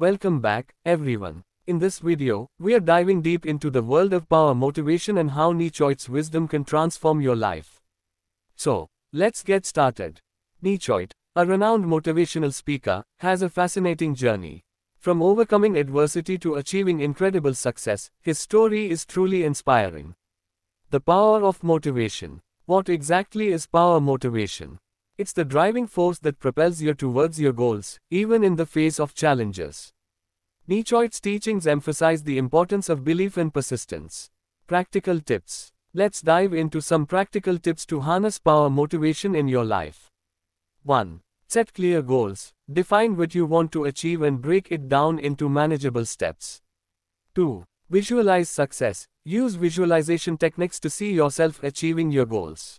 Welcome back, everyone. In this video, we are diving deep into the world of power motivation and how Nietzsche's wisdom can transform your life. So, let's get started. Nietzsche, a renowned motivational speaker, has a fascinating journey. From overcoming adversity to achieving incredible success, his story is truly inspiring. The power of motivation. What exactly is power motivation? It's the driving force that propels you towards your goals, even in the face of challenges. Nietzsche's teachings emphasize the importance of belief and persistence. Practical tips. Let's dive into some practical tips to harness power motivation in your life. 1. Set clear goals. Define what you want to achieve and break it down into manageable steps. 2. Visualize success. Use visualization techniques to see yourself achieving your goals.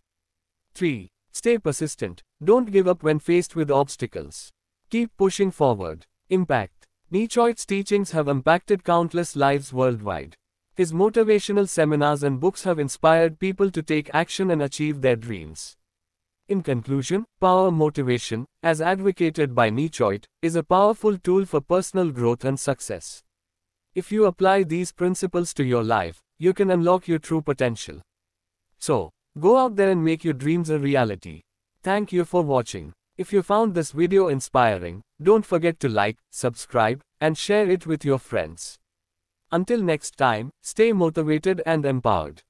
3. Stay persistent. Don't give up when faced with obstacles. Keep pushing forward. Impact. Nietzsche's teachings have impacted countless lives worldwide. His motivational seminars and books have inspired people to take action and achieve their dreams. In conclusion, power motivation, as advocated by Nietzsche, is a powerful tool for personal growth and success. If you apply these principles to your life, you can unlock your true potential. So, go out there and make your dreams a reality. Thank you for watching. If you found this video inspiring, don't forget to like, subscribe, and share it with your friends. Until next time, stay motivated and empowered.